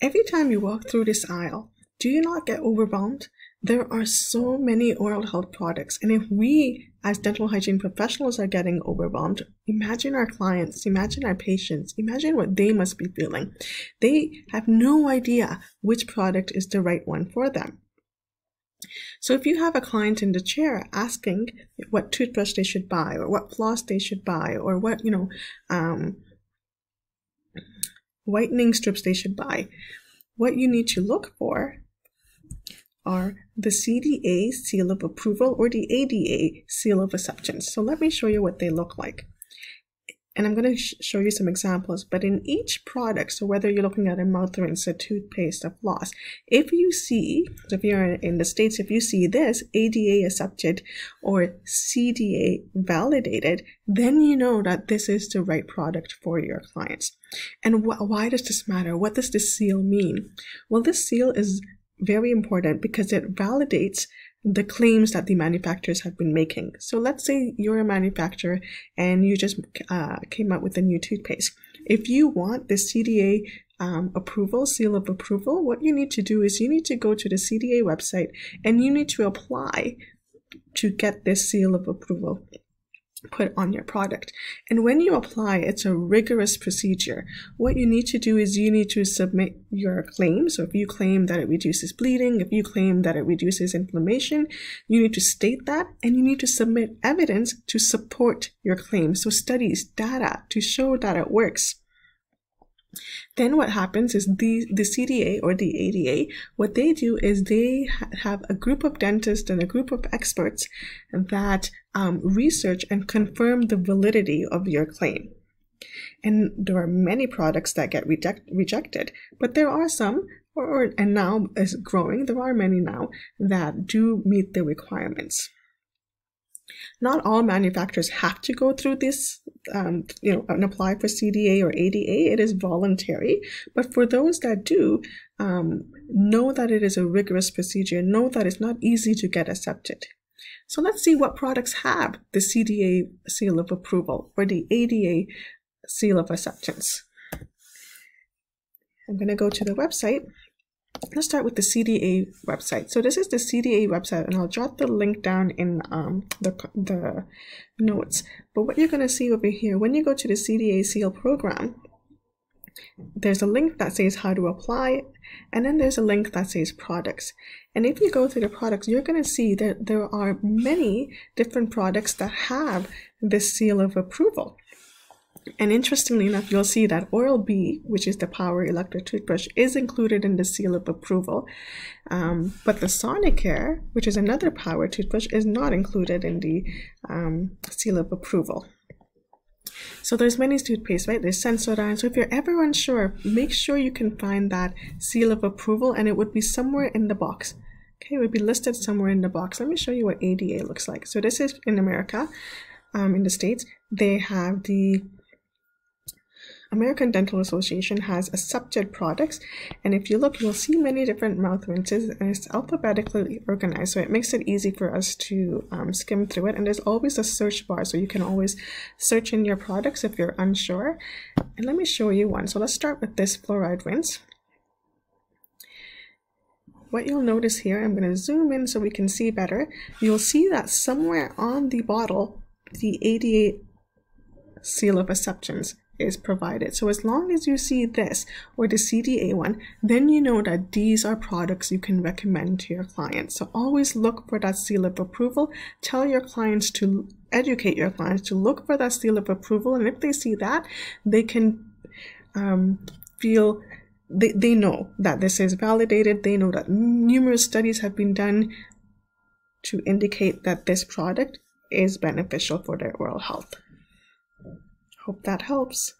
Every time you walk through this aisle, do you not get overwhelmed? There are so many oral health products, and if we as dental hygiene professionals are getting overwhelmed, imagine our clients, imagine our patients, imagine what they must be feeling. They have no idea which product is the right one for them. So if you have a client in the chair asking what toothbrush they should buy or what floss they should buy or what, you know, um, whitening strips they should buy, what you need to look for are the CDA seal of approval or the ADA seal of acceptance. So let me show you what they look like. And I'm going to sh show you some examples, but in each product, so whether you're looking at a mouth rinse, a toothpaste, a floss, if you see, so if you're in the States, if you see this ADA accepted or CDA validated, then you know that this is the right product for your clients. And wh why does this matter? What does this seal mean? Well, this seal is very important because it validates the claims that the manufacturers have been making. So let's say you're a manufacturer and you just uh, came out with a new toothpaste. If you want the CDA um, approval, seal of approval, what you need to do is you need to go to the CDA website and you need to apply to get this seal of approval put on your product. And when you apply, it's a rigorous procedure. What you need to do is you need to submit your claim. So if you claim that it reduces bleeding, if you claim that it reduces inflammation, you need to state that and you need to submit evidence to support your claim. So studies, data to show that it works. Then what happens is the, the CDA or the ADA, what they do is they ha have a group of dentists and a group of experts that um, research and confirm the validity of your claim. And there are many products that get reject, rejected, but there are some, or, or, and now is growing, there are many now that do meet the requirements. Not all manufacturers have to go through this, um, you know, and apply for CDA or ADA. It is voluntary. But for those that do, um, know that it is a rigorous procedure. Know that it's not easy to get accepted. So let's see what products have the CDA seal of approval or the ADA seal of acceptance. I'm going to go to the website let's start with the CDA website. So this is the CDA website, and I'll drop the link down in um, the, the notes. But what you're going to see over here, when you go to the CDA seal program, there's a link that says how to apply, and then there's a link that says products. And if you go through the products, you're going to see that there are many different products that have this seal of approval. And interestingly enough, you'll see that Oral-B, which is the power electric toothbrush, is included in the seal of approval. Um, but the Sonicare, which is another power toothbrush, is not included in the um, seal of approval. So there's many toothpaste, right? There's Sensodyne. So if you're ever unsure, make sure you can find that seal of approval and it would be somewhere in the box. Okay, it would be listed somewhere in the box. Let me show you what ADA looks like. So this is in America, um, in the States. They have the American Dental Association has accepted products and if you look you'll see many different mouth rinses and it's alphabetically organized so it makes it easy for us to um, skim through it and there's always a search bar so you can always search in your products if you're unsure. And let me show you one. So let's start with this fluoride rinse. What you'll notice here, I'm going to zoom in so we can see better, you'll see that somewhere on the bottle, the ADA seal of acceptance is provided. So as long as you see this or the CDA one, then you know that these are products you can recommend to your clients. So always look for that seal of approval. Tell your clients to educate your clients to look for that seal of approval. And if they see that, they can um, feel they, they know that this is validated. They know that numerous studies have been done to indicate that this product is beneficial for their oral health. Hope that helps.